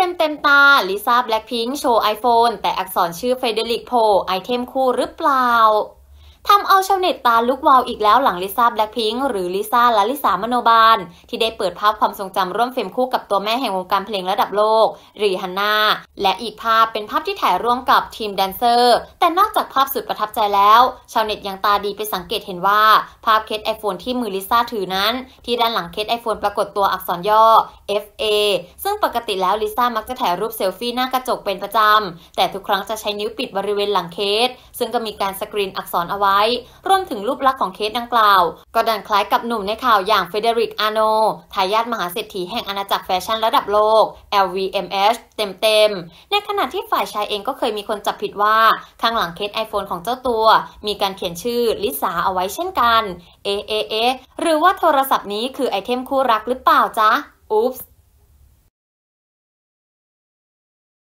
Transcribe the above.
เต็มเต็มตา ลิซ่าแบล็คพิงค์โชว์ iPhone แต่อักษรชื่อเฟเดริกโผล่ไอเทมคู่หรือเปล่า ทำเอาชาวเน็ตตาลุกวาวอีกแล้วหลังลิซ่าแบล็คพิงค์หรือลิซ่าลลิสามโนบาล ที่ได้เปิดภาพความทรงจำร่วมเฟรมคู่กับตัวแม่แห่งวงการเพลงระดับโลกรีฮันนาและอีกภาพเป็นภาพที่ถ่ายร่วมกับทีมแดนเซอร์ แต่นอกจากภาพสุดประทับใจแล้ว ชาวเน็ตยังตาดีไปสังเกตเห็นว่า ภาพเคส iPhone ที่มือลิซ่าถือนั้น ที่ด้านหลังเคส iPhone ปรากฏตัวอักษรย่อ FA ซึ่งปกติแล้วลิซ่ามักจะถ่ายรูปเซลฟี่หน้ากระจกเป็นประจำแต่ทุกครั้งจะใช้นิ้วปิดบริเวณหลังเคสซึ่งก็มีการสกรีนอักษรเอาไว้รวมถึงรูปลักษณ์ของเคสดังกล่าว ก็ดันคล้ายกับหนุ่มในข่าวอย่างเฟเดริกอาร์โนทายาทมหาเศรษฐีแห่งอาณาจักรแฟชั่นระดับโลก LVMH เต็มๆ ในขณะที่ฝ่ายชายเองก็เคยมีคนจับผิดว่า ข้างหลังเคส iPhone ของเจ้าตัว มีการเขียนชื่อลิสาเอาไว้เช่นกัน เอเอเอหรือว่าโทรศัพท์นี้คือไอเทมคู่รักหรือเปล่าจ๊ะ oops